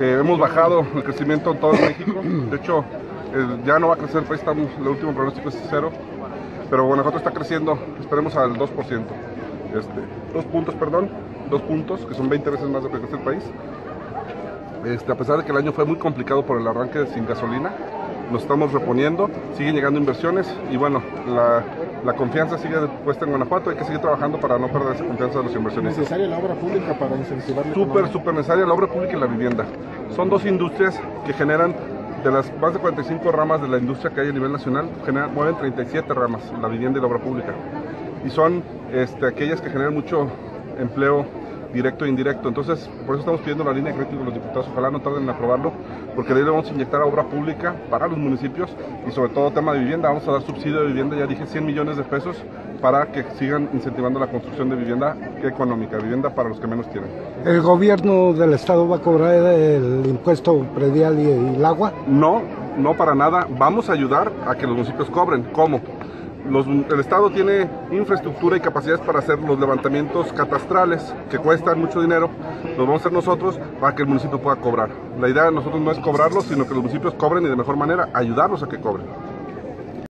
Hemos bajado el crecimiento en todo México. De hecho, ya no va a crecer el país, estamos, el último pronóstico es cero. Pero Guanajuato está creciendo, esperemos al 2%. Este, dos puntos, perdón, dos puntos, que son 20 veces más de lo que crece el país. Este, a pesar de que el año fue muy complicado por el arranque sin gasolina, nos estamos reponiendo, siguen llegando inversiones y bueno, la, la confianza sigue puesta en Guanajuato, hay que seguir trabajando para no perder esa confianza de los inversionistas. ¿Necesaria la obra pública para incentivar la Súper, súper necesaria la obra pública y la vivienda. Son dos industrias que generan, de las más de 45 ramas de la industria que hay a nivel nacional, generan, mueven 37 ramas, la vivienda y la obra pública. Y son este, aquellas que generan mucho empleo directo e indirecto. Entonces, por eso estamos pidiendo la línea de crédito de los diputados. Ojalá no tarden en aprobarlo, porque de ahí le vamos a inyectar a obra pública para los municipios y sobre todo tema de vivienda. Vamos a dar subsidio de vivienda, ya dije 100 millones de pesos para que sigan incentivando la construcción de vivienda económica, vivienda para los que menos tienen. ¿El gobierno del estado va a cobrar el impuesto predial y el agua? No, no para nada. Vamos a ayudar a que los municipios cobren. ¿Cómo? Los- el Estado tiene infraestructura y capacidades para hacer los levantamientos catastrales que cuestan mucho dinero. Los vamos a hacer nosotros para que el municipio pueda cobrar. La idea de nosotros no es cobrarlos, sino que los municipios cobren y de mejor manera ayudarlos a que cobren.